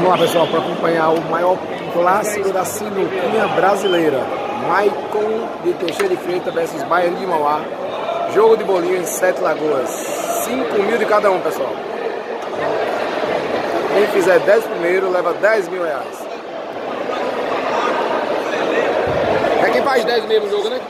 Vamos lá, pessoal, para acompanhar o maior clássico da sinuquinha brasileira. Maicon de Teixeira de Freitas versus Baiano de Mauá. Jogo de bolinho em Sete Lagoas. 5 mil de cada um, pessoal. Quem fizer 10 primeiro leva 10 mil reais. É quem faz 10 mesmo no jogo, né?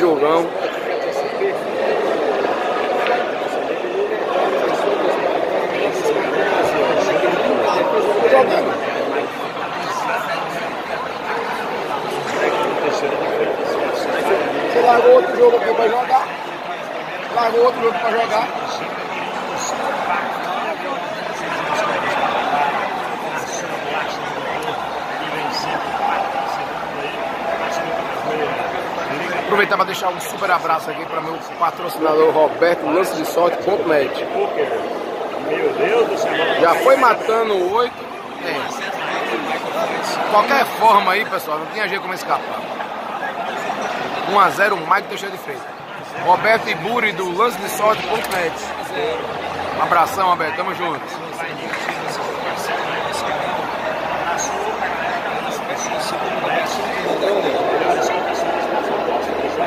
Jogão. Você largou outro jogo aqui pra jogar. Largou outro jogo pra jogar. Aproveitar para deixar um super abraço aqui para meu patrocinador Roberto Lance de Sorte.net. Meu Deus do céu. Já foi matando oito. É. Qualquer forma aí, pessoal, não tinha jeito como escapar. 1x0 Mike Teixeira de Freitas. Roberto Iburi do lance de sorte.net. Um abração, Roberto. Tamo junto.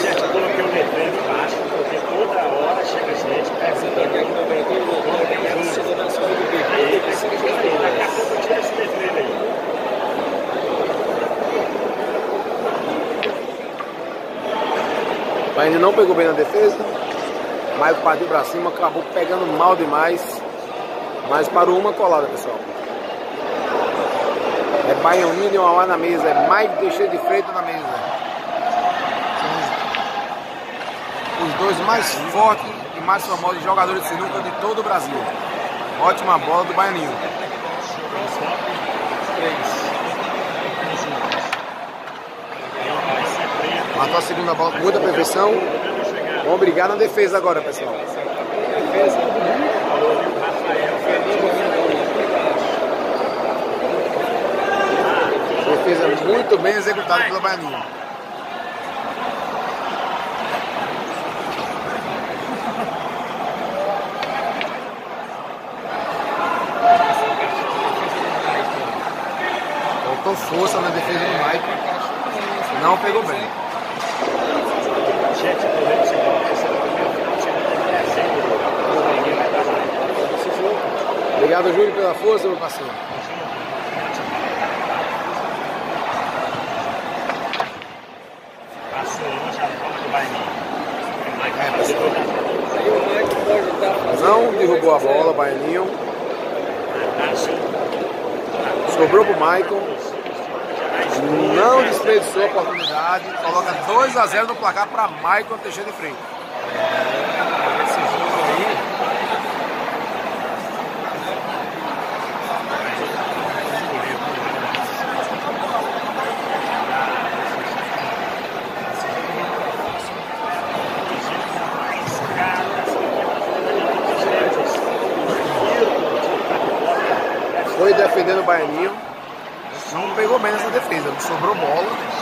Gente, coloquei um letreiro embaixo, porque toda hora chega gente, perguntando quando tem jogo. Daqui a pouco eu tiro esse letreiro aí. Mas ainda não pegou bem na defesa. Mas partiu pra cima, acabou pegando mal demais. Mas parou uma colada, pessoal. É Baianinho de Mauá na mesa, é Mike Teixeira de Freitas na mesa. Os dois mais fortes e mais famosos jogadores de sinuca de todo o Brasil. Ótima bola do Baianinho. Matou a segunda bola com muita perfeição. Vamos brigar na defesa agora, pessoal. Defesa muito bem executada pelo Baianinho. Faltou força na defesa do Mike. Não pegou bem. Obrigado, Júlio, pela força, meu parceiro. Não derrubou a bola, Baianinho. Sobrou pro Michael. Não desperdiçou a oportunidade. Coloca 2 a 0 no placar para Michael Teixeira de Freitas. Esse jogo aí. Foi defendendo o Baianinho. Não pegou bem nessa defesa. Sobrou bola.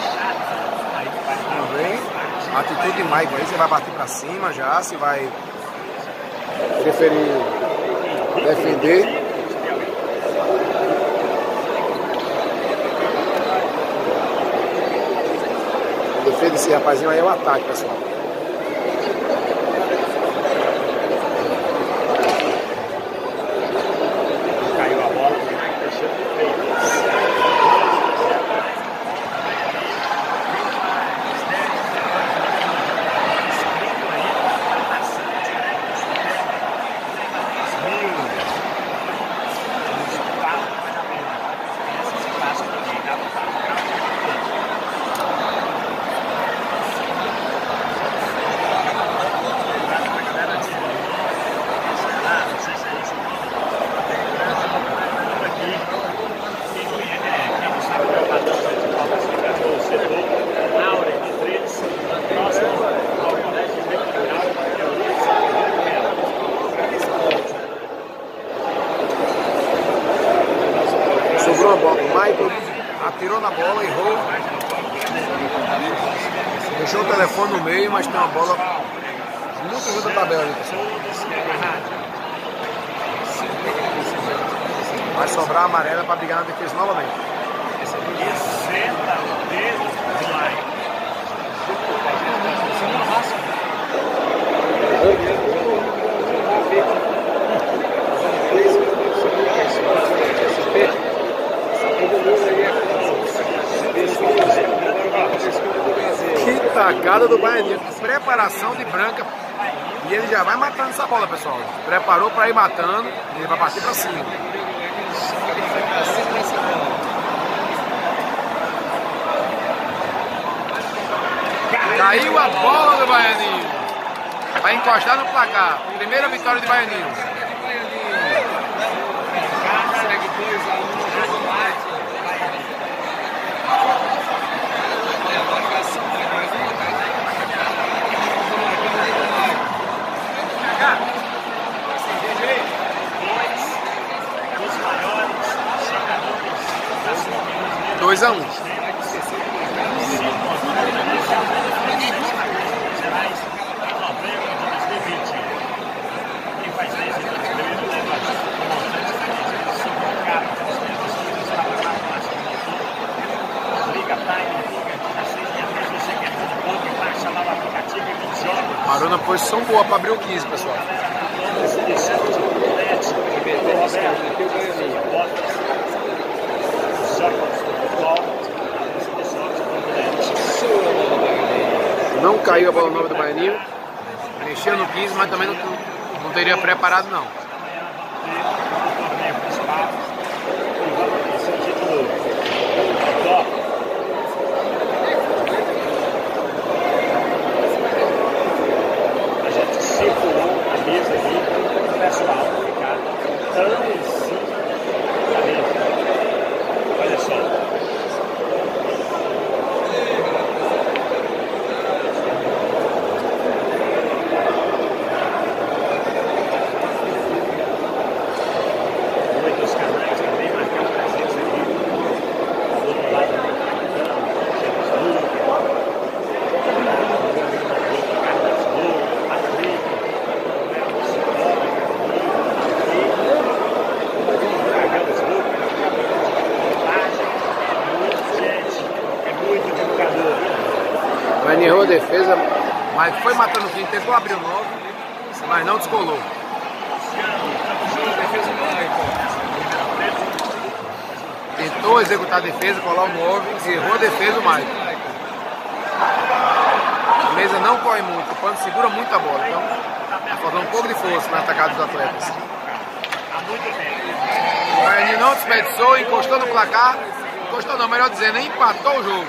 Atitude de Michael aí. Você vai bater para cima já. Se vai preferir defender. A defesa desse rapazinho aí é o ataque, pessoal. Caiu a bola, deixou de feito. Michael atirou na bola, errou. Deixou o telefone no meio, mas tem uma bola muito junto da tabela ali, pessoal. Vai sobrar a na defesa novamente. Que tacada do Baianinho. Preparação de branca. E ele já vai matando essa bola, pessoal. Preparou para ir matando. Ele vai partir para cima. Caiu a bola do Baianinho. Vai encostar no placar. Primeira vitória de Baianinho. 2 a 1 um, já de mate. É a marcação, vai Dois a um. Posição boa para abrir o 15, pessoal. Não caiu a bola nova do Baianinho. Mexeu no 15, mas também não, não teria preparado não. A gente circulou a mesa ali para o pessoal ficar tão em cima da mesa. Olha só. Muitos canais também marcando presença aqui. Do outro lado do Facebook. Carlos Louro, Patrick, Léo Ciclone, Carlos Louro, é gente, é muito divulgador. O Baianinho errou a defesa, mas foi matando o 15. Tentou abrir o 9, mas não descolou. Tentou executar a defesa, colar o 9, errou a defesa o Maicon. A mesa não corre muito, o pano segura muito a bola, então tá faltando um pouco de força na atacada dos atletas. O Baianinho não desperdiçou, encostou no placar, encostou não, melhor dizendo, empatou o jogo.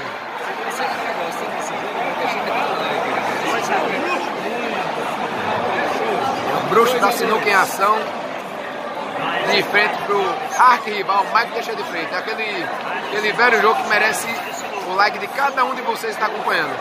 Bruxo da sinuca em ação, de frente pro arquirrival Mike Teixeira de Freitas. É aquele, aquele velho jogo que merece o like de cada um de vocês que está acompanhando.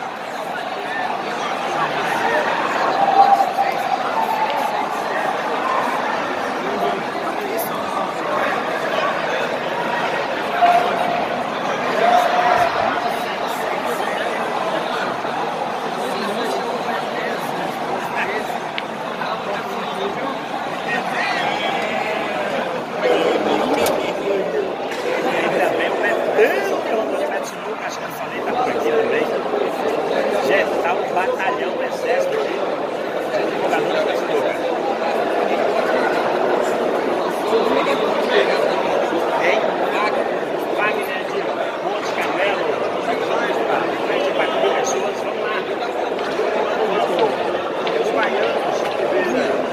Ainda bem, o Betão, que é o nome do Sinuca, acho que eu falei, tá por aqui também. Gente, tá um batalhão do exército aqui. de Divulgadores da Sinuca. Hein? Wagner de Monte Carmelo. Frente para pessoas, vamos lá. Os baianos, beleza.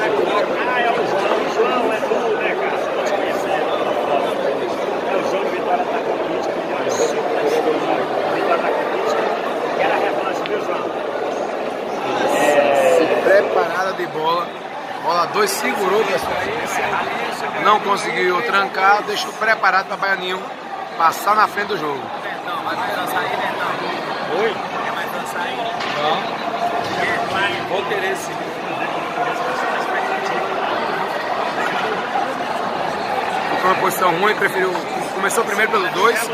Ah, é o João, o João é tudo, né, cara? Tô te conhecendo. É o jogo Vitória tá com política, Vitória tá com política. Quero a revanche, viu, João? É, Preparada de bola. Bola 2 segurou, pessoal. Não conseguiu trancar, deixou preparado para Baianinho passar na frente do jogo. Não, vai mais dançar aí, Betão. Oi? Mais dançar aí? Não. Vou querer sim. Foi uma posição ruim, preferiu começou primeiro pelo 2,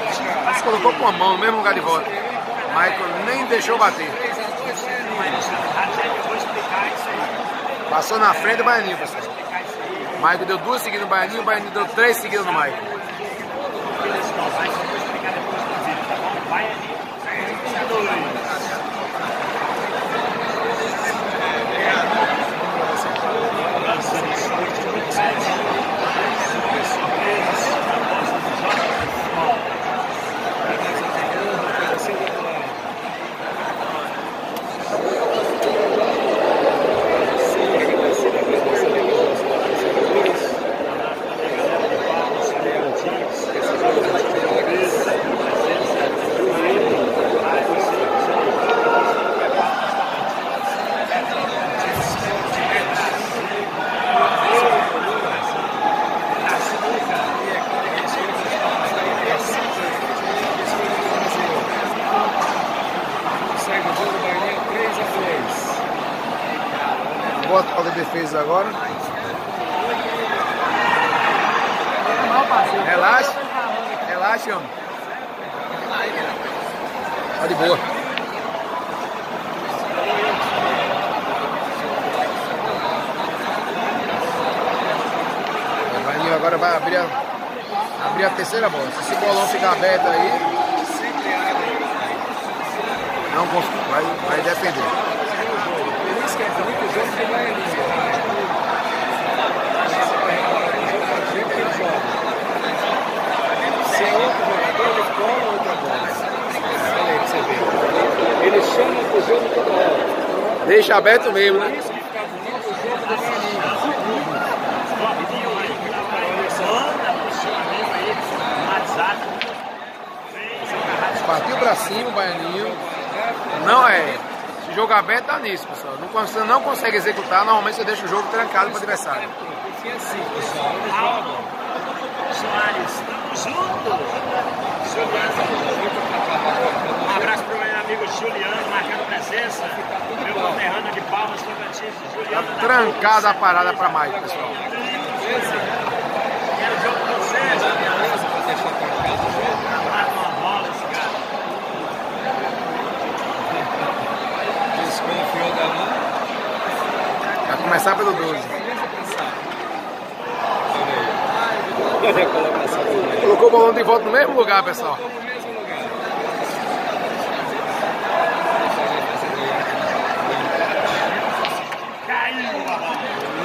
mas colocou com a mão no mesmo lugar de volta. Michael nem deixou bater. Passou na frente do Baianinho, pessoal. Michael deu duas seguidas no Baianinho, o Baianinho deu três seguidas no Michael. Bota para a defesa agora. Relaxa. Relaxa, homem. Tá de boa. O Vaninho agora vai abrir a, abrir a terceira bola. Se esse bolão ficar aberto aí, não vai, vai defender. Deixa aberto mesmo, né? Partiu pra cima o Baianinho. Não é. Se jogo aberto tá nisso. Não, você não consegue executar, normalmente você deixa o jogo trancado pro adversário. Porque assim, pessoal, jogam. Soares, tamo junto. Um abraço pro meu amigo Juliano, marcando presença. Meu conterrâneo de Palmas, Tocantins, Juliano. da Trancada a parada pra Mike, pessoal. Quero jogo com vocês. Beleza pra deixar trancado o jogo. Mata uma bola esse cara. Desconfiou da mão. Vai começar pelo 12. Beleza pensar. Olha aí. Olha a colocação do Bahia. Colocou o bolão de volta no mesmo lugar, pessoal.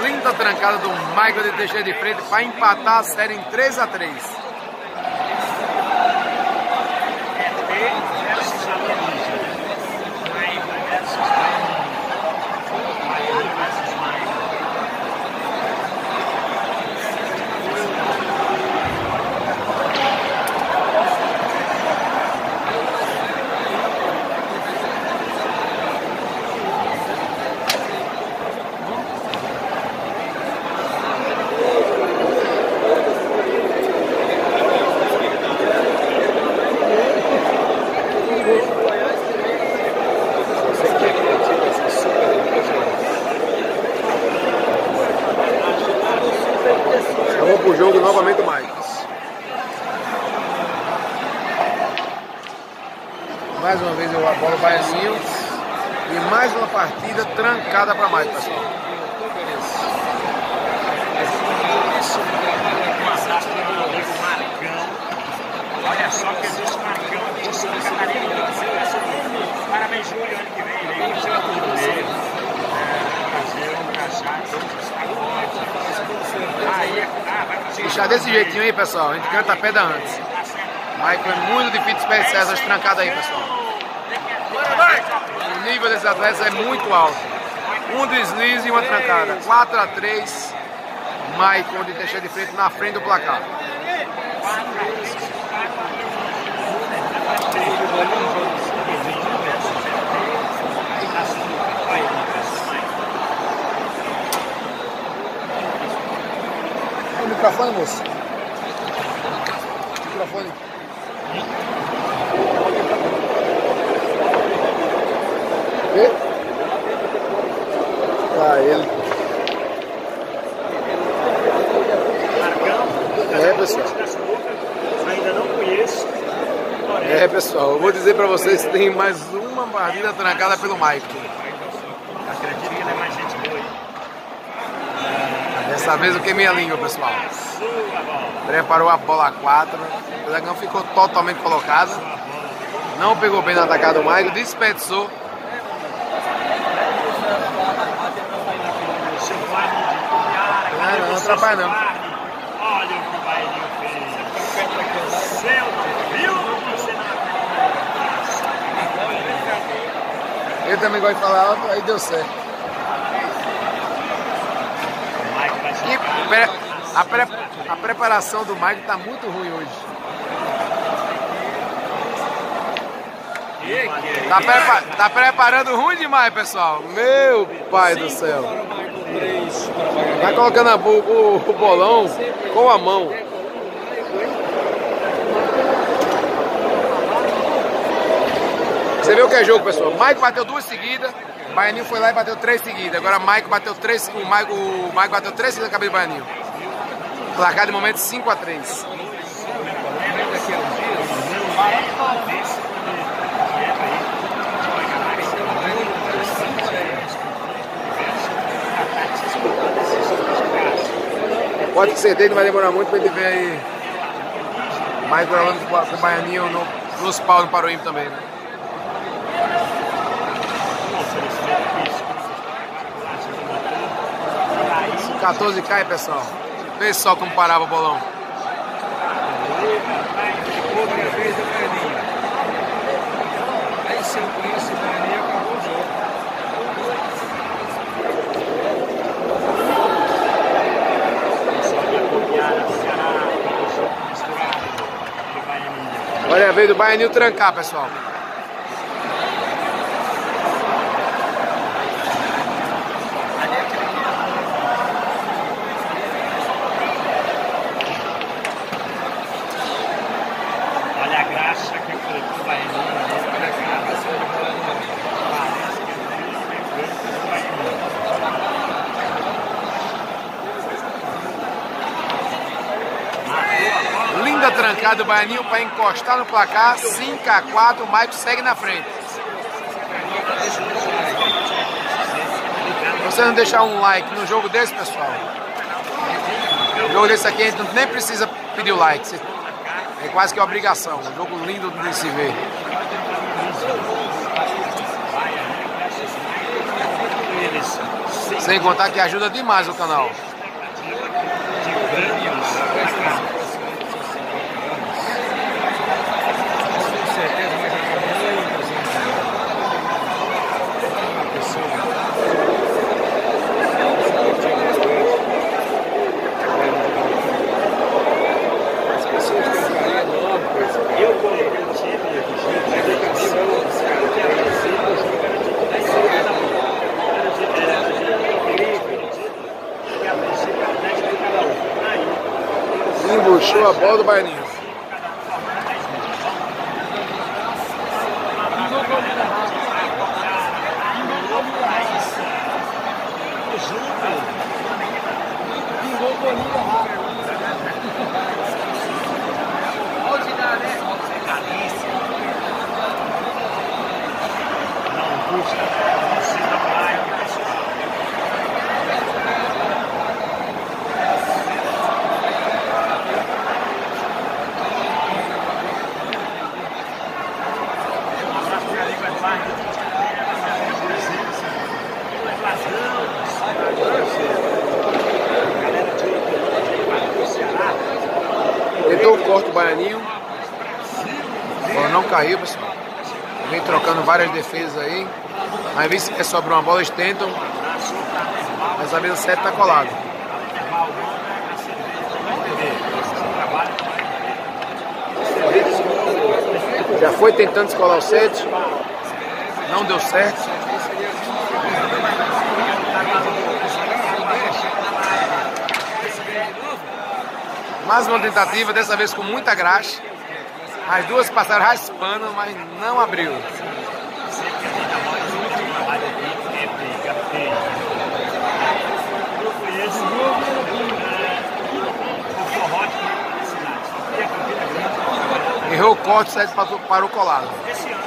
Linda trancada do Michael de Teixeira de frente para empatar a série em 3 a 3 É T versus alienígena. Michael versus Michael. Michael versus Michael. Você quer que eu tire essa super imagem? Chamou pro jogo novamente o Mike. Mais uma vez a bola vai Baianinho. E mais uma partida trancada para Mike, pessoal. Para. Olha só que existe Marcão em Santa Catarina. Parabéns, Júlio, ano que vem. Vem com o tudo dele. É, encaixar, Aí, ah, vai fazer Deixar desse jeitinho aí, pessoal. A gente canta a pedra antes. Michael é muito difícil desperdiçar essas trancadas aí, pessoal. O desses atletas é muito alto. Um deslize e uma trancada. 4 a 3 Michael de Teixeira de frente na frente do placar. O microfone, moço. Microfone. Quê? Ah, ele. Marcão, É, pessoal. ainda não É, pessoal, eu vou dizer pra vocês que tem mais uma partida trancada pelo Michael. Acredito que ele é mais gente boa, hein? Dessa vez eu queimei a língua, pessoal. Preparou a bola 4. O Dragão ficou totalmente colocado. Não pegou bem na atacada do Michael, desperdiçou. O seu Varney de Cuiara. Não, Cadê não, você, atrapalha não. Olha o que o Baianinho fez. Seu viu? Ele também gosta de falar alto, aí deu certo. Mike E a, pre- a preparação do Michael tá muito ruim hoje. Tá, prepa- tá preparando ruim demais, pessoal. Meu pai do céu. Tá colocando a o, o bolão com a mão. Você viu o que é jogo, pessoal? Mike bateu duas seguidas, Baianinho foi lá e bateu três seguidas. Agora Mike bateu três, o Mike, o Mike bateu três seguidas na cabeça do Baianinho. Placar de momento 5 a 3 Pode dele, não vai demorar muito pra ele ver aí. Mais rolando com o Baianinho no, nos pau no Paroímpo também, né? 14 cai, pessoal. Vê só como parava o bolão. Outra vez o Berninho. Aí eu conheço o Berninho, acabou o jogo. Olha vez do Baianinho trancar, pessoal. Olha a graxa que colocou o Baianinho ali pra cá. Parece que ele pegou o Baianinho. Do Baianinho para encostar no placar. 5 a 4 o Maicon segue na frente. Você não deixar um like no jogo desse, pessoal, no jogo desse aqui a gente nem precisa pedir o like. É quase que obrigação. Um jogo lindo de se ver. Sem contar que ajuda demais o canal. de prêmios pra cá. Com certeza vai jogar muitos anos. Uma pessoa. As pessoas têm um carinho enorme por esse cara. Eu coloquei o time aqui junto, mas eu cansou, os caras que eram assim, o jogo era tipo 10 segundos da bola. Era o time, era o time incrível, o time que a princípio era 10 de cada um. Aí, Embuchou a bola do Baianinho. o jogo, não custa você dar um like, pessoal. Um abraço para a Liga Eduardo. Galera de Hortolândia, do Ceará. Tentou o corte do Baianinho. Vem trocando várias defesas aí. Vê se quer sobrar uma bola, eles tentam. Mas a vez o certo tá colado. Já foi tentando escolar o set. Não deu certo. Mais uma tentativa, dessa vez com muita graxa. As duas passaram raspando, mas não abriu. Errou o corte, certo, parou colado. Esse ano.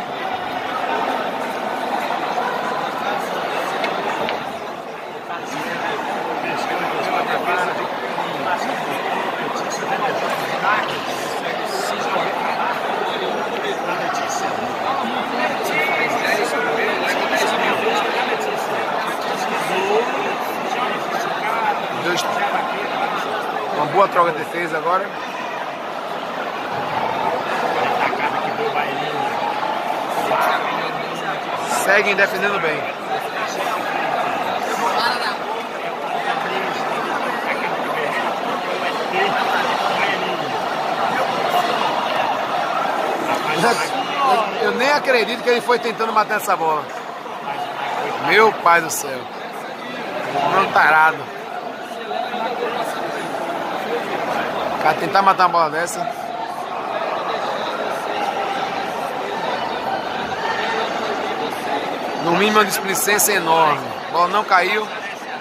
Uma boa troca de defesa agora. Seguem defendendo bem. Eu nem acredito que ele foi tentando matar essa bola. Meu pai do céu. Não tarado. Cara tentar matar uma bola dessa. No mínimo uma displicência enorme. A bola não caiu.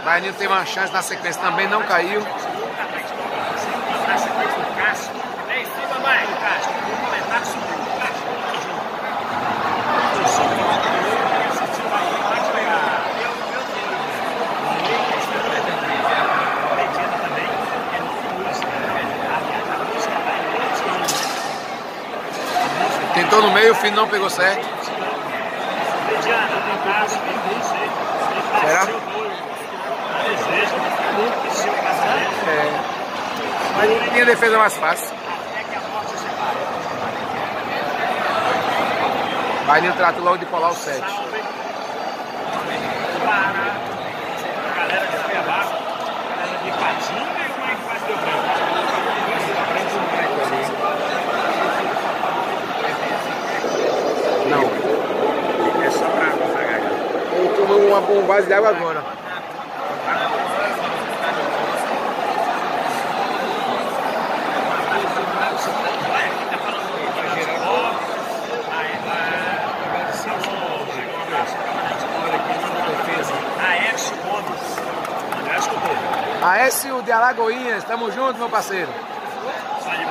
Baianinho teve uma chance na sequência, também não caiu. Tentou no meio, o fim não pegou certo. Será? É. Mas tinha defesa mais fácil. Bailinho trata logo de colar o 7. Para a galera de Cuiabá, galera de Patinga como é que faz teu. É só pra pra garganta. Ele tomou uma bombagem de água agora. Aécio de Alagoinhas, tamo junto, meu parceiro.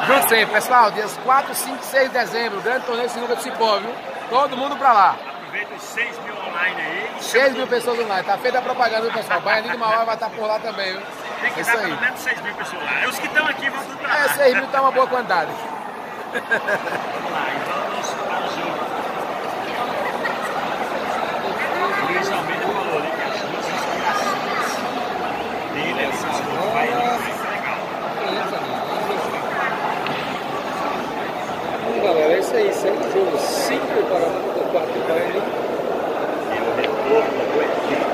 Junto sempre, pessoal. Dias 4, 5, 6 de dezembro, grande torneio de sinuca do Cipó, viu? Todo mundo pra lá. Aproveita os 6 mil online aí. 6 mil pessoas online. Tá feita a propaganda, viu, pessoal? Baianinho de Mauá vai estar por lá também, viu? Tem que É dar isso pelo menos 6 mil pessoas lá. Os que estão aqui vão tudo pra lá. É, 6 mil tá uma boa quantidade. Vamos lá, então vamos para o jogo. Luiz Almeida falou ali que as duas inspirações dele, coisas, vai ele muito legal. Bom, galera, é isso aí. Segue o jogo 5 para o 4 para ele. E o retorno do equipe.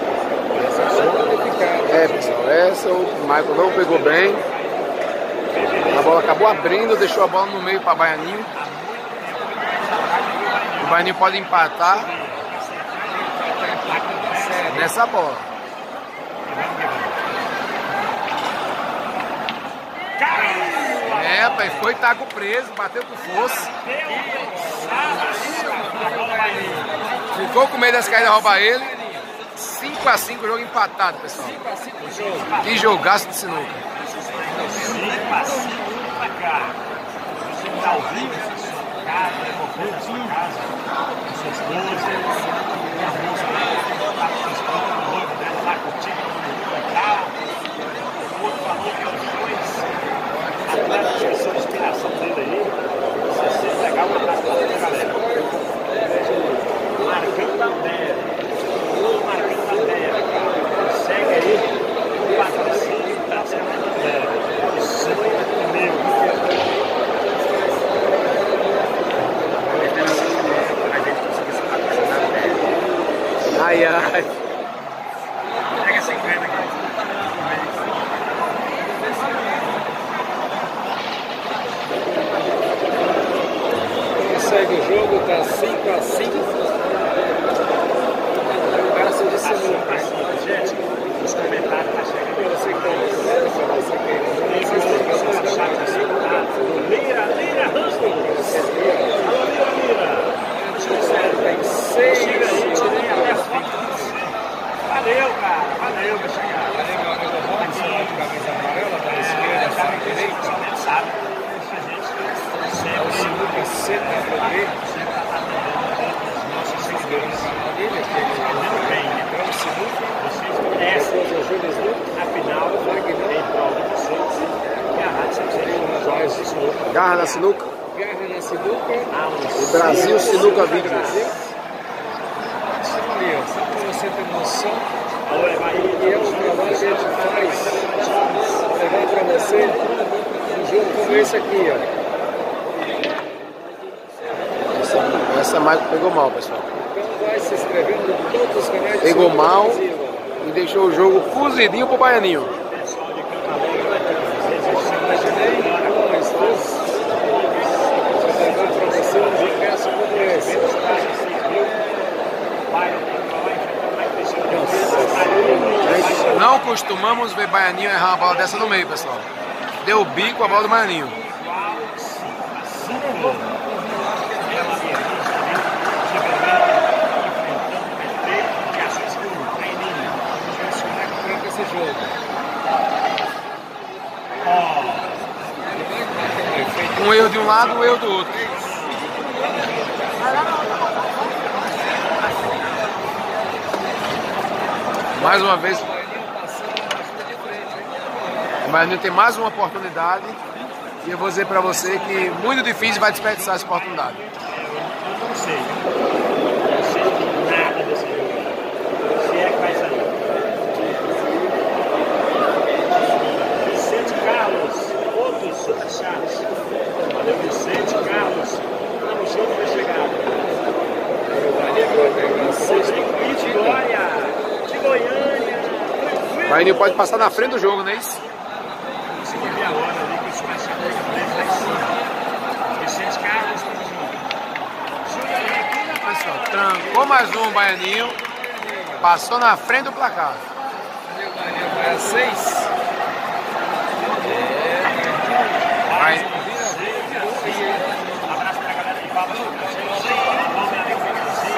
Essa é só qualificada. É, pessoal, essa o Michael não pegou bem. A bola acabou abrindo, deixou a bola no meio para Baianinho. O Baianinho pode empatar nessa bola. É, rapaz, foi taco preso, bateu com força. Ficou com medo das caídas roubar ele. 5x5 jogo empatado, pessoal. Que jogaço de sinuca. 5 a 5 pra cá. Você está ao vivo casa, devolvendo na sua casa, com sua esposa, com a moça lá, tá com sua esposa, com o noivo dela lá curtindo o legal. O outro falou que os dois atletas que são inspiração dele aí. Abraço pra toda a galera. Marcão da Terra. Marcão da. Segue aí o patrocínio da Semana da Terra. O sonho é meu. Ai, ai. Pega essa encrenca aqui. Quem segue o jogo tá 5 a 5. Peça de Assim, sinuca. assim, gente, os comentários tá chegando. Você que tá no para você Tem que mais informações no chat assim, tá? Lira, Lira Ramos. Alô, Lira, Lira. Tem 6 Chega aí, tirei até a foto com você. Valeu, cara. Valeu, meu chegado. camisa amarela, da esquerda, Sabe para a que direita. sabe. A gente É o sempre sinuca Garra na Sinuca. Garra na Sinuca. E Brasil Sinuca Vídeos. Ali, ó, só para você ter noção. E é um trabalho que a gente faz levar para você um jogo como esse aqui, ó. Essa, essa Michael pegou mal, pessoal. Então vai se inscrevendo em todos os canais. Pegou do mal. Brasil, ó. E deixou o jogo cozidinho pro Baianinho. Imaginei nós dois levar para você um jogaço como esse. Não costumamos ver Baianinho errar uma bola dessa no meio, pessoal. Deu o bico a bola do Baianinho. Um erro de um lado, um erro do outro. Mais uma vez, o Baianinho tem mais uma oportunidade. E eu vou dizer pra você que muito difícil vai desperdiçar essa oportunidade. Não sei. Não sei nada desse jogo. Se é que vai sair. Vicente Carlos, outros superchats. Valeu, Vicente Carlos. Estamos juntos na chegada. Rodrigo de Glória, de Goiânia. Baianinho pode passar na frente do jogo, não é isso? Trancou mais um Baianinho. Passou na frente do placar. A seis. Vai.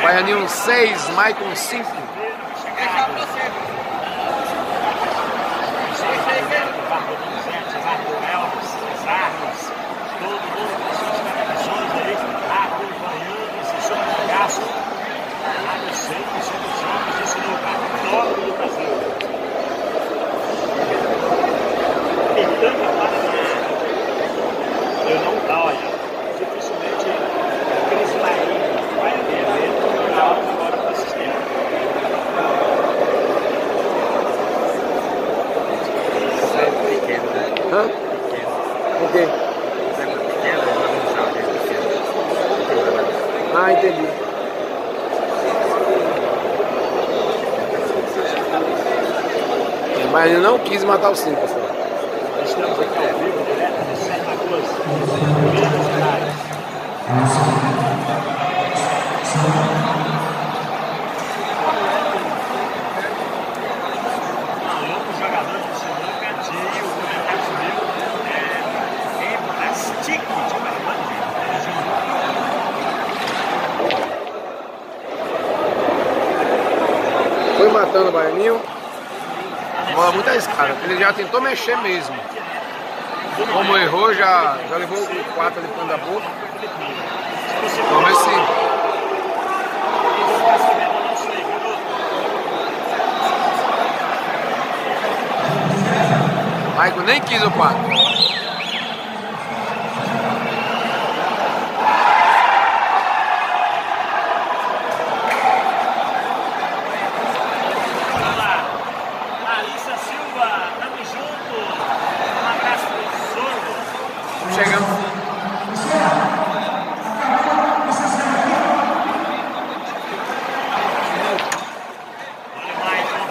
Baianinho 6, Maicon 5. Barro Donizete, Barro Elvis, Carlos, todo mundo com suas transmissões aí, acompanhando esse jogaço lá no centro, centro jogos de sinuca, top do Brasil. Tem tanta parada Eu não dá, olha, dificilmente aqueles larinhos vai haver dentro da alta fora do sistema. Hã? O quê? Ah, entendi. Mas ele não quis matar o 5, pessoal. Estamos aqui ao vivo, direto de Santa Cruz, Minas Gerais. Um outro jogador de sinuca de o comentário subiu é, em Plastic de Uberlândia. Foi matando o Baianinho. Bola muito arriscada. Ele tentou mexer mesmo. Como errou, já, já levou o 4 ali pro da boca. Sei, garoto. Michael nem quis o 4. Vamos lá. Larissa Silva, tamo junto. Um abraço pro Sordo. Chegamos. Olha mais, hein?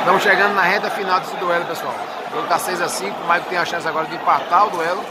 Estamos chegando na reta final desse duelo, pessoal. O jogo tá 6 a 5 o Michael tem a chance agora de empatar o duelo.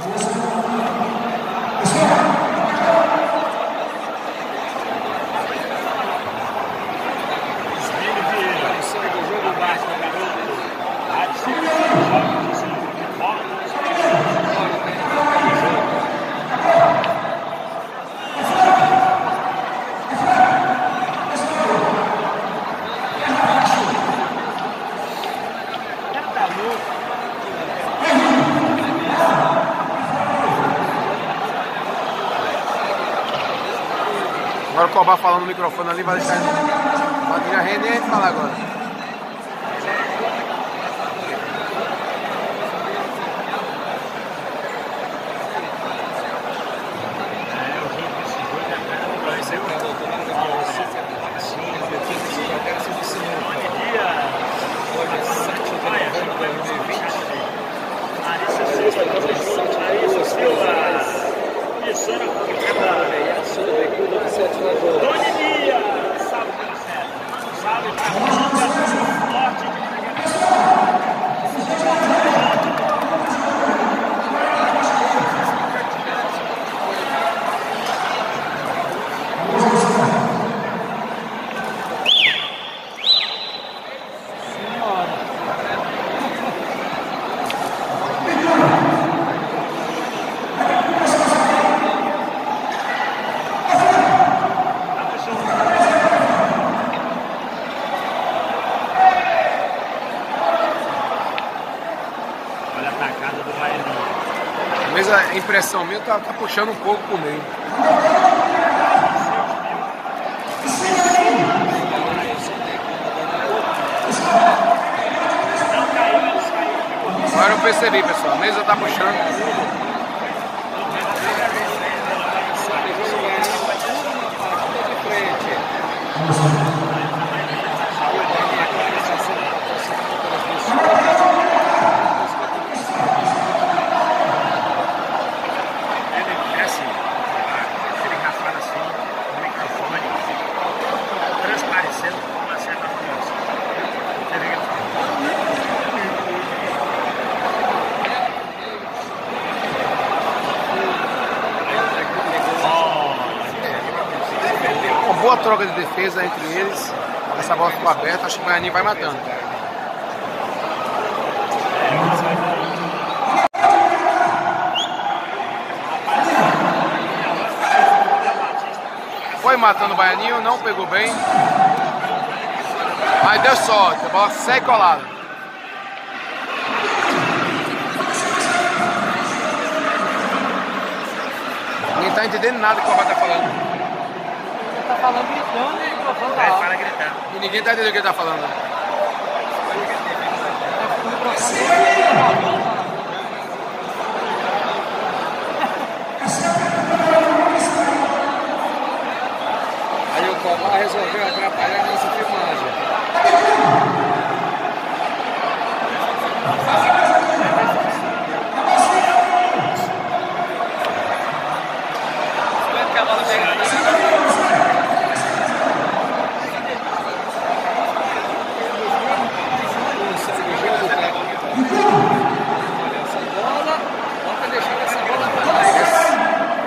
Cobá falando no microfone ali vai deixar. Pode já render e falar agora. Impressão minha tá, tá puxando um pouco pro meio. Agora eu percebi, pessoal. A mesa tá puxando. de frente. Ele é assim, aquele rafado assim, no microfone, transparecendo com uma certa força. Você vê que ele fala. Uma boa troca de defesa entre eles. Essa bola ficou aberta, acho que o Baianinho vai matando. Foi matando o Baianinho, não pegou bem. Mas deu sorte, a bola segue colada. Ninguém tá entendendo nada que o papai tá falando. Ele tá falando gritando e tá fala gritando. E ninguém tá entendendo o que ele tá falando. Tá Tomar resolveu atrapalhar a nossa filmagem. pega essa bola, bota deixando essa bola pra trás.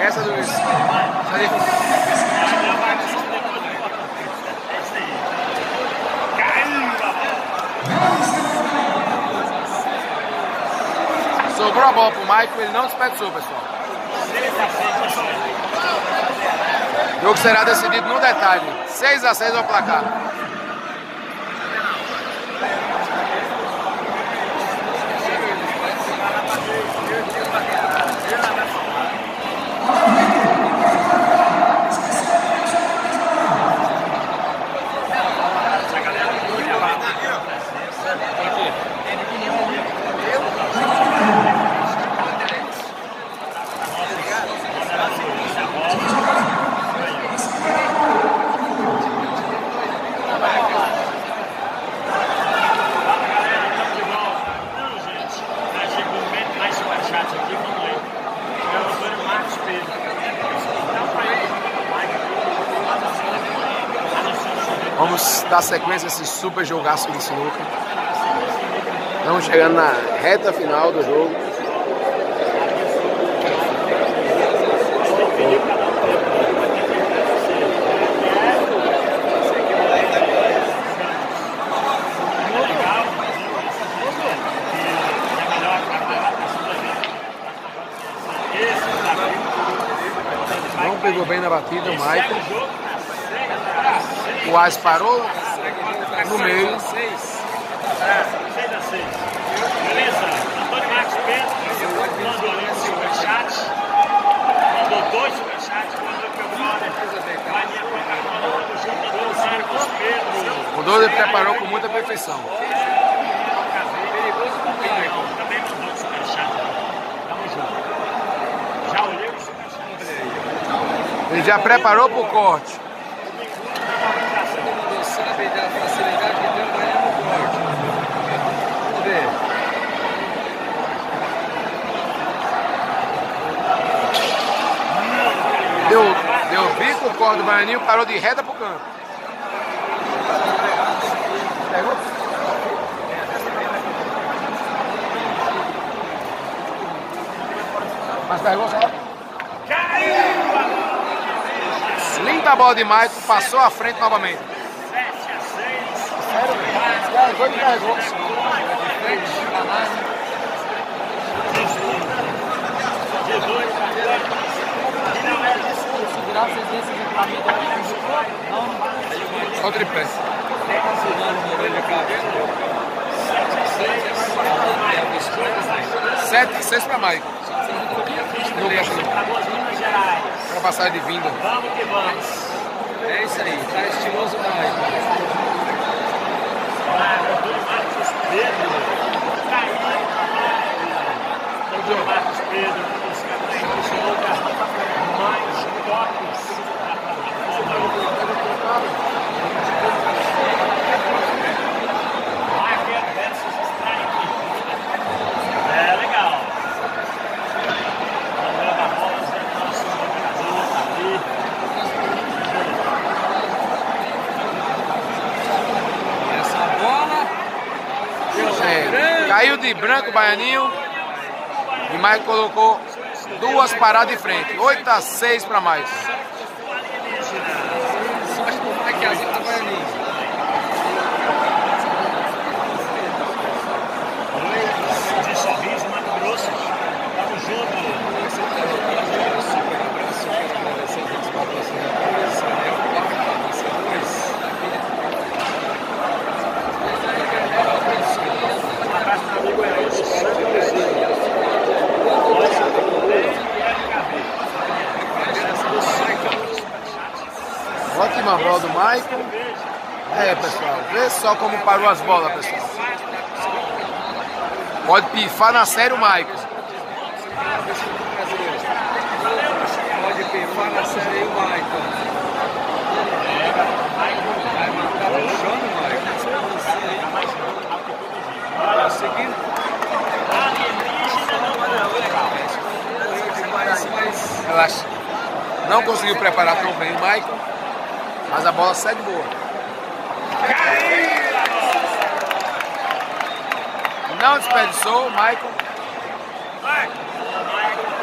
Essa do. Essa de- Sobrou a bola pro Michael, ele não desperdiçou, pessoal. O jogo será decidido no detalhe. 6 a 6 ao placar. Não, gente. Nós chegamos no momento mais superchat aqui, vamos ler. É o Antônio Marcos Pedro. Então, pra ele, Vamos dar sequência a esse super jogaço de sinuca. Estamos chegando na reta final do jogo. Não pegou bem na batida o Michael. O Ais parou no meio. 6 a 6. Beleza? Antônio Marcos Pedro mandou ali no superchat. Mandou dois superchats. Mandou falo. Vai minha Coca-Cola. Junto. Antônio Marcos Pedro. O Dodo preparou com muita perfeição. Perigoso pro Michael. Também mandou superchat. Tamo junto. Já olhei o superchat. Ele já preparou pro corte. corda do Baianinho, parou de reta para o campo. Pegou? Mas pegou só. Linda bola de Maicon, passou à frente novamente. 7 a 6. Sério? Carregou e carregou. Discurso. Só o tripé. 7 a 6 para Maicon. Para Boas Minas Gerais. Para passagem de vinda. Vamos que vamos. É isso aí, tá estiloso. Antônio Marcos Pedro. Antônio Marcos Pedro. Mais caiu de branco o Baianinho. E Maicon colocou duas paradas de frente. 8 a 6 para Maicon. Sorte do Mike Azul tá Baianinho. Luiz de Sorriso, Mato Grosso. Tamo junto. Um abraço pro amigo Elcio Santos. Ótima É, pessoal. Vê só como parou as bolas, pessoal. Pode pifar na série o Maicon. Pode pifar na série o Michael. Michael. Seguindo? Relaxa. Não conseguiu preparar tão bem o Maicon. Mas a bola de boa. Não desperdiçou o Maicon.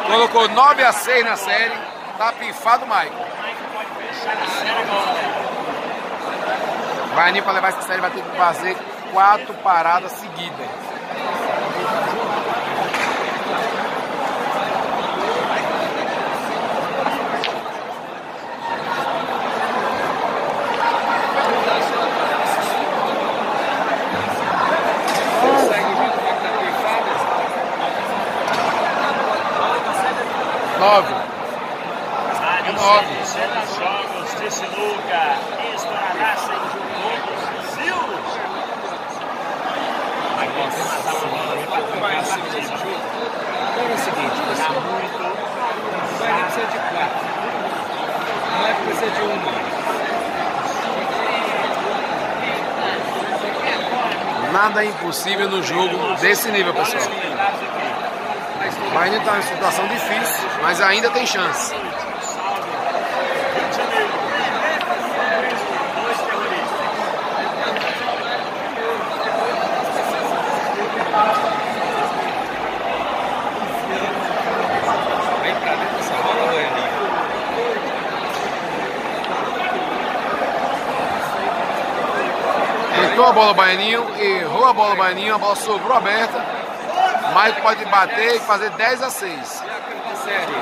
Colocou 9 a 6 na série. Tá pifado o Maicon. Vai para levar essa série vai ter que fazer quatro paradas seguidas. 9. Rádio Nove. Jogos de Sinuca. Estourará sem todos os Brasil. Agora é o seguinte, Tá pessoal. muito. Vai nem precisa de quatro. O Mike precisa de uma. Nada é impossível no jogo desse nível, pessoal. O Bahia está em situação difícil, mas ainda tem chance. Tentou a bola o Baianinho, errou a bola Baianinho, a bola sobrou aberta. Maicon pode bater e fazer 10 a 6. E acaba a série.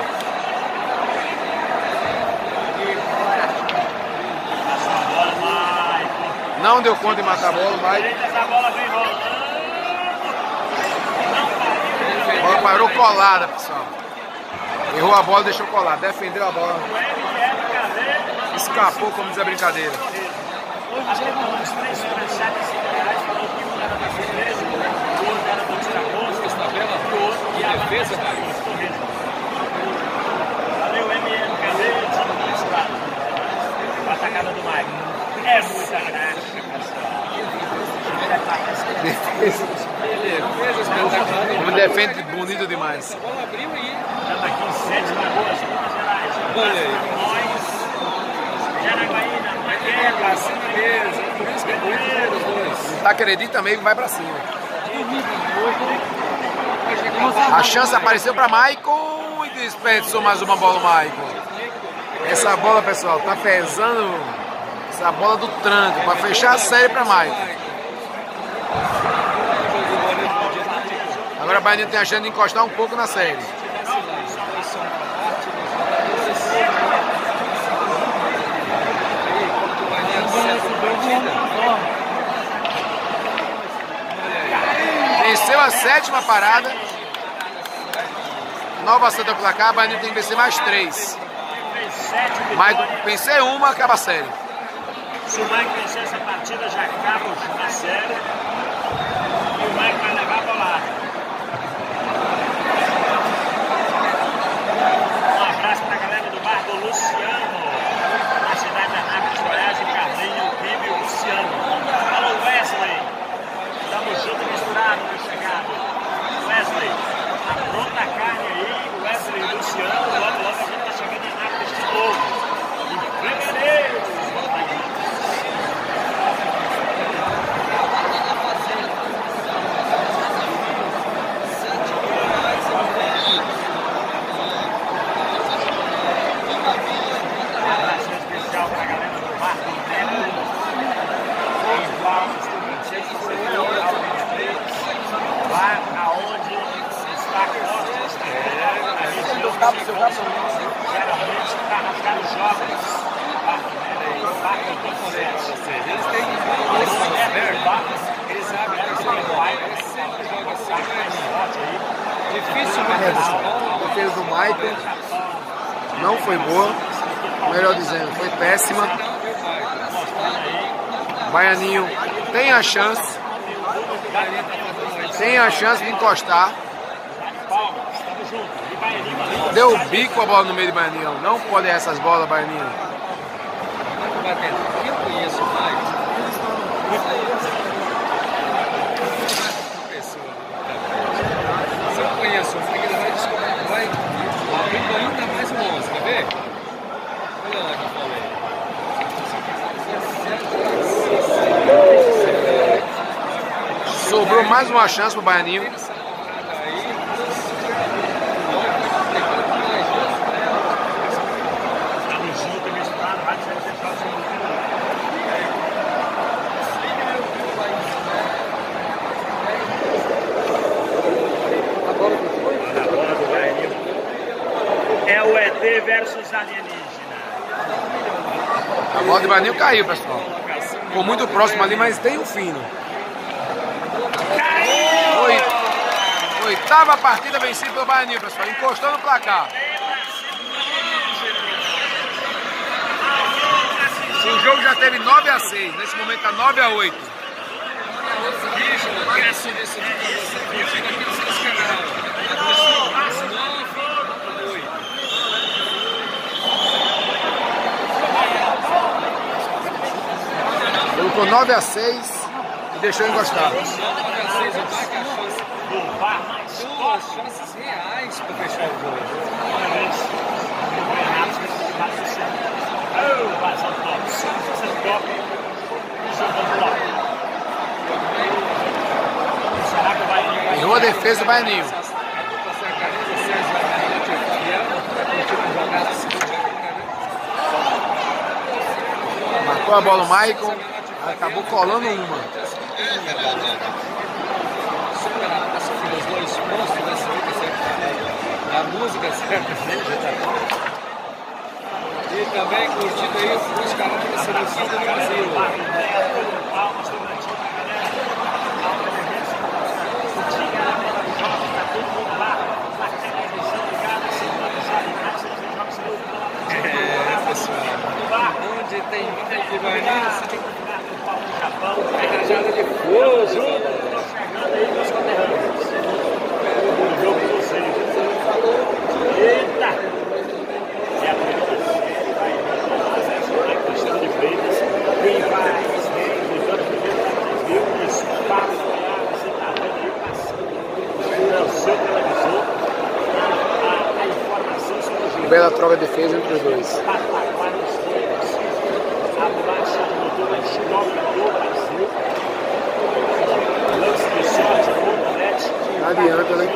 Passou a bola, Maicon. Não deu conta de matar a bola, rolando. A bola parou colada, pessoal. Errou a bola e deixou colada. Defendeu a bola. Escapou, como diz a brincadeira. Os defesa, Mário. Valeu, estado. A atacada do Mike. Essa graxa, pessoal. Defesa. Defesa espetacular. Como defende bonito demais. Essa bola abriu e Estamos aqui em Sete Lagoas, Minas Gerais. Olha aí. Nós, Jaraguaína, é pra Maqueda, cima mesmo. Por isso que é muito os dois. Tá acredita também vai pra cima. Hoje é capaz. A chance apareceu pra Maicon e desperdiçou mais uma bola o Maicon. Essa bola, pessoal, tá pesando essa bola do tranco para fechar a série para Maicon. Agora a Bahia tem a chance de encostar um pouco na série. Venceu a sétima parada. Nova Santa placar, a Bahia tem que vencer mais três. Mas vencer uma, acaba a série. Se o Mike vencer essa partida, já acaba a série. E o Mike vai levar a bolada. Um abraço para a galera do bar do Luciano, na cidade de Anápolis, Goiás, Carlinho, Bibi e Luciano. Alô, Wesley. Tamo junto misturado, meu chegado. Wesley, apronta a carne aí, Wesley e Luciano. Logo, logo a gente tá chegando em Anápolis de novo. Em fevereiro. Abraço especial para a galera do Marco Neto. Em Palmas, Lá aonde está a Costa. A gente não geralmente está Marco Neto. Eles têm eles sabem que eles defesa do Maicon não foi boa. Melhor dizendo, foi péssima. Baianinho tem a chance, tem a chance de encostar. Palmas, tamo junto. Deu o bico a bola no meio de Baianinho. Não pode essas bolas, Baianinho. Eu conheço o pessoa Se eu conheço o vai vai abrir ainda mais um 11, quer ver? Olha lá que eu. Sobrou mais uma chance pro Baianinho. Essa parada aí, pegando mais Tamo junto e misturado. Vai ser fechado o segundo tempo. Agora que foi? Olha a bola do Baianinho. É o ET versus alienígena. A bola de Baianinho caiu, pessoal. Ficou muito próximo ali, mas tem um fino. Oitava partida vencida pelo Baianinho, pessoal. Encostou no placar. O jogo já teve 9 a 6, nesse momento tá 9 a 8. bicho, cresce desse tipo de você. Chega aqui nos seus canais. Nove, oito. Colocou 9 a 6 e deixou encostar. Nove a seis, o Maicon a chance. Do VAR mais Duas chances reais para fechar o vai Errou a defesa do Baianinho. Marcou a bola o Maicon, acabou colando uma. Dos dois monstros da seguinte certa da música certa E também curtindo aí os canais da seleção do Brasil. Os É, pessoal. Onde tem muita Bahia, você tem que rajada de fogo. Chegando aí, conterrâneos. O jogo de vocês. Eita! É a primeira de freitas. Quem vai levando primeiro para 3 mil, espaço você está vendo aí passando no seu televisor. A informação sobre o jogo. Bela troca de defesa entre os dois. a história do Brasil. Lance de sorte, Adianta, né?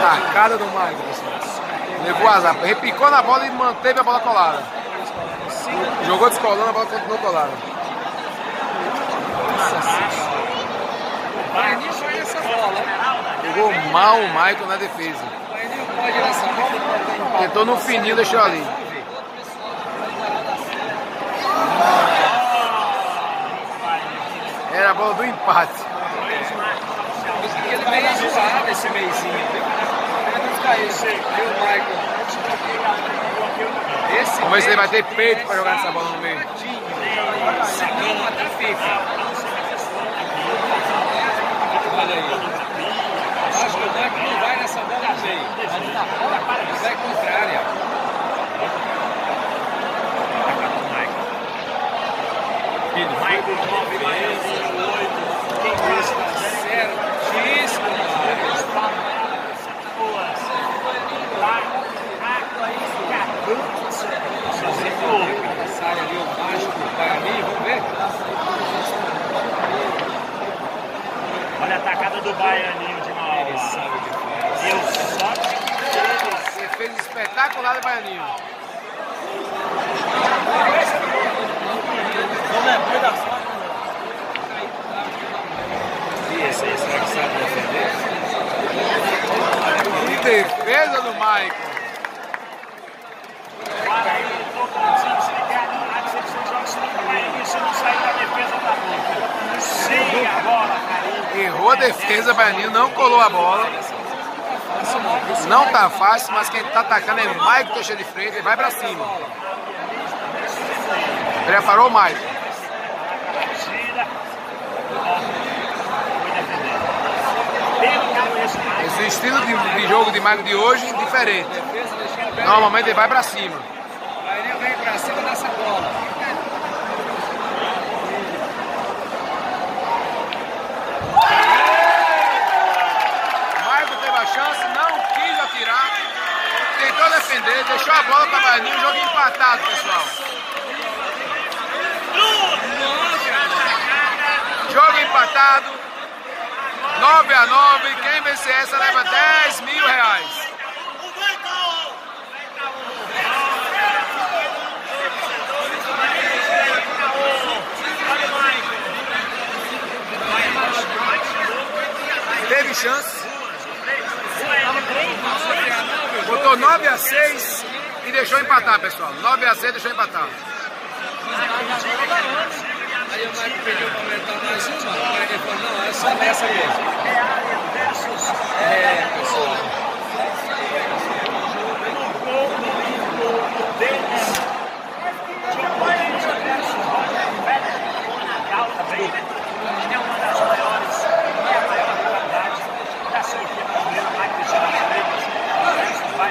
Tacada do Magno. Levou azar. Repicou na bola e manteve a bola colada. Jogou descolando, a bola continuou colada. O Baianinho foi essa bola. Jogou mal o Maicon na defesa. Nessa. Tentou no fininho, deixou ali. Era a bola do empate. Ele meio zoado esse meizinho, Michael? Esse Vamos ver se ele vai ter peito para jogar essa bola no meio. Se não, até fica. Olha aí. Acho que o Michael não vai nessa bola no meio. Vai contrária. Michael 9, Baiano 8. Quem gosta? Certíssimo, Michael. Sai ali o mágico Baianinho, vamos ver? Atacada do Baianinho de Ele Mauá. sabe o que faz. Eu só te Defesa espetacular do Baianinho. E esse aí, será que sabe defender? Que defesa do Maicon. Para aí, tô começando se ligar no lado, você precisa jogar isso no Baianinho, se não sair da defesa da a bola. Errou a defesa, Baianinho não colou a bola. Não tá fácil, mas quem tá atacando é Maicon Teixeira de Freitas e vai pra cima. Preparou o mais. Esse estilo de, de jogo de Maicon de hoje é diferente. Normalmente ele vai pra cima. Baianinho vem pra cima dessa bola. Maicon teve a chance, não quis atirar. Tentou defender, deixou a bola para Baianinho, jogo empatado, pessoal. Jogo empatado. 9 a 9. Quem vencer essa leva 10 mil reais. Teve chance. Botou 9 a 6 e deixou empatar, pessoal. 9 a 6 deixou empatar. Aí o Michael pediu pra aumentar mais uma. O Baianinho falou, não, é só nessa mesmo. É, pessoal. É uma das maiores, é a maior rivalidade da sua equipe brasileira, Mike Teixeira de Freitas, vai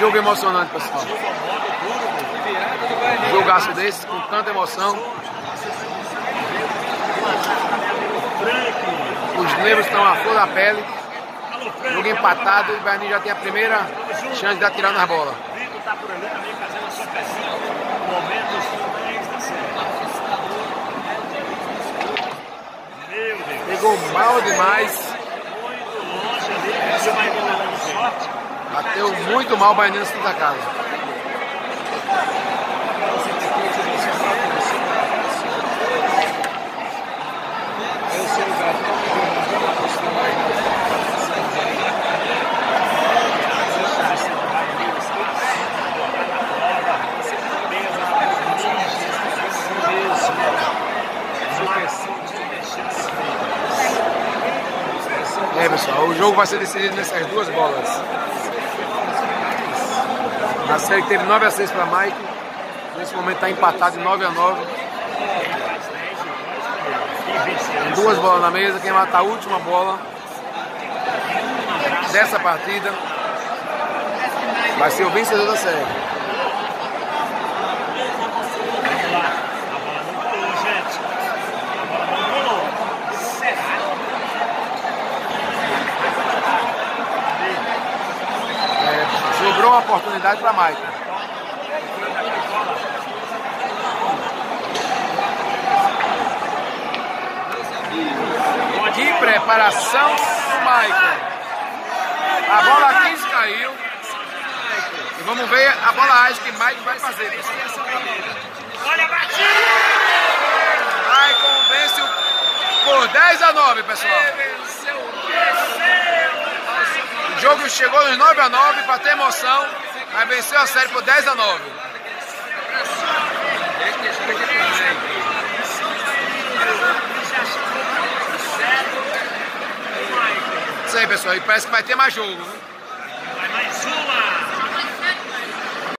jogo emocionante, pessoal. Jogaço desse, com tanta emoção. Os nervos estão à flor da pele. Jogo empatado e o Baianinho já tem a primeira chance de atirar nas bolas. Pegou mal demais. Muito longe ali. Você vai dando sorte. Bateu muito mal o Baianinho nessa atacada. Eu sou o gato. É, pessoal, o jogo vai ser decidido nessas duas bolas. Na série teve 9 a 6 para Mike. Nesse momento está empatado em 9 a 9. Duas bolas na mesa. Quem mata a última bola dessa partida Vai ser o vencedor da série. Vamos lá. A bola não rolou, gente. A bola não rolou. Será? É, sobrou uma oportunidade para Michael. Que preparação do Michael. A bola 15 caiu. E vamos ver a bola acho que Michael vai fazer. Olha a batida! Michael vence por 10 a 9, pessoal. O jogo chegou nos 9 a 9 para ter emoção, mas venceu a série por 10 a 9. Isso aí, pessoal. E parece que vai ter mais jogo.